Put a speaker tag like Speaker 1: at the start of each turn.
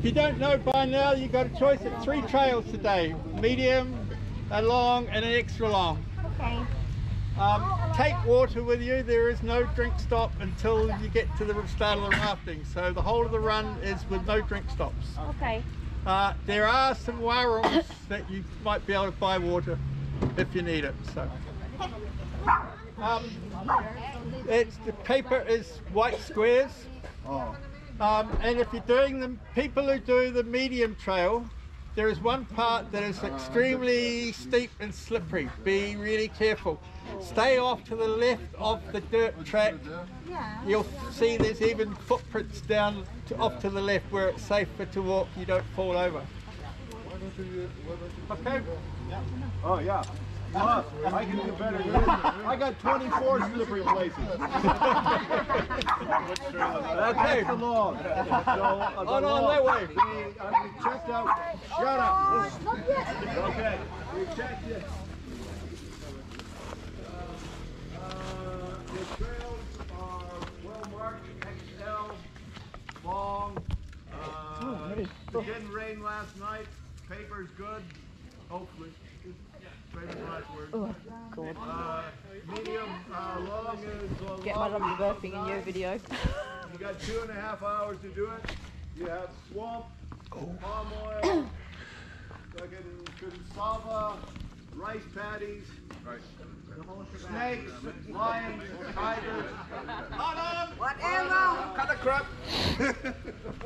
Speaker 1: If you don't know by now, you've got a choice of three trails today. Medium, a long, and an extra long.
Speaker 2: Okay.
Speaker 1: Um, take water with you. There is no drink stop until you get to the start of the rafting. So the whole of the run is with no drink stops.
Speaker 2: Okay.
Speaker 1: Uh, there are some warungs that you might be able to buy water if you need it. So, um, it's the paper is white squares.
Speaker 3: Oh.
Speaker 1: Um, and if you're doing the people who do the medium trail, there is one part that is extremely steep and slippery. Be really careful. Stay off to the left of the dirt track.
Speaker 2: Yeah.
Speaker 1: You'll see there's even footprints down to, off to the left where it's safer to walk. You don't fall over. Okay.
Speaker 3: Oh yeah. Huh, I can do better. I got 24 slippery places.
Speaker 1: Okay.
Speaker 3: That's the law. So, uh, the
Speaker 1: Oh, no,
Speaker 3: law,
Speaker 1: that way.
Speaker 3: We, uh, we checked out. Shut up.
Speaker 2: Not yet.
Speaker 3: Okay. We checked it. Uh, the trails are well marked, XL, long. Uh, it didn't rain last night. Paper's good, hopefully. Paper's the right word.
Speaker 4: Oh, God.
Speaker 3: Uh, medium, uh, long is uh,
Speaker 4: Get my
Speaker 3: long
Speaker 4: lovely
Speaker 3: is
Speaker 4: burping in your video.
Speaker 3: You got two and a half hours to do it. You have swamp, palm oil, fucking cassava, rice patties, snakes, lions, tigers. Whatever. Cut the crap.